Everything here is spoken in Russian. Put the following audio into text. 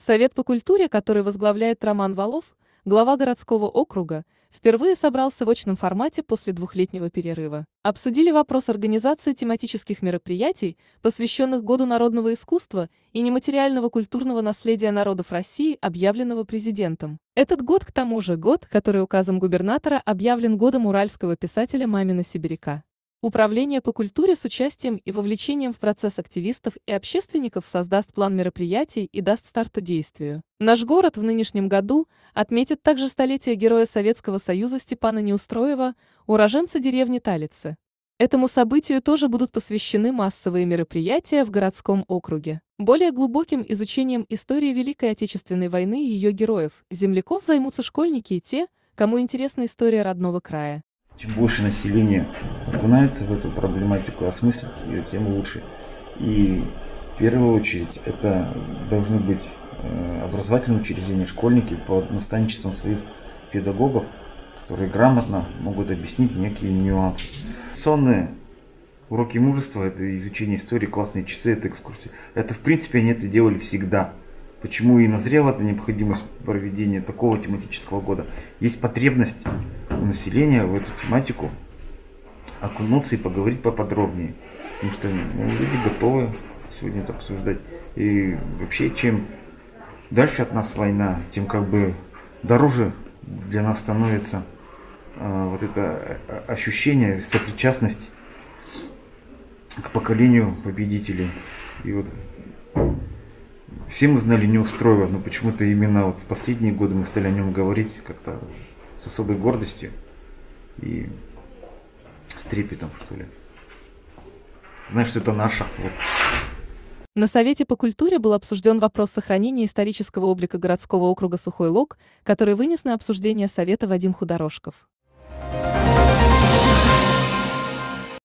Совет по культуре, который возглавляет Роман Валов, глава городского округа, впервые собрался в очном формате после двухлетнего перерыва. Обсудили вопрос организации тематических мероприятий, посвященных Году народного искусства и нематериального культурного наследия народов России, объявленного президентом. Этот год, к тому же год, который указом губернатора объявлен годом уральского писателя Мамина Сибиряка. Управление по культуре с участием и вовлечением в процесс активистов и общественников создаст план мероприятий и даст старт действию. Наш город в нынешнем году отметит также столетие героя Советского Союза Степана Неустроева, уроженца деревни Талицы. Этому событию тоже будут посвящены массовые мероприятия в городском округе. Более глубоким изучением истории Великой Отечественной войны и ее героев, земляков займутся школьники и те, кому интересна история родного края. Чем больше населения окунается в эту проблематику, осмыслит ее, тем лучше. И в первую очередь это должны быть э, образовательные учреждения, школьники под наставничеством своих педагогов, которые грамотно могут объяснить некие нюансы. Сонные уроки мужества, это изучение истории, классные часы, это экскурсии. Это в принципе они это делали всегда. Почему и назрела эта необходимость проведения такого тематического года? Есть потребность населения в эту тематику окунуться и поговорить поподробнее. Потому что ну, люди готовы сегодня это обсуждать. И вообще, чем дальше от нас война, тем как бы дороже для нас становится э, вот это э, ощущение, сопричастность к поколению победителей. И вот все мы знали Неустроева, но почему-то именно вот в последние годы мы стали о нем говорить как-то с особой гордостью и с трепетом, что ли. Знаешь, что это наша. Вот. На Совете по культуре был обсужден вопрос сохранения исторического облика городского округа Сухой Лог, который вынес на обсуждение Совета Вадим Худорожков.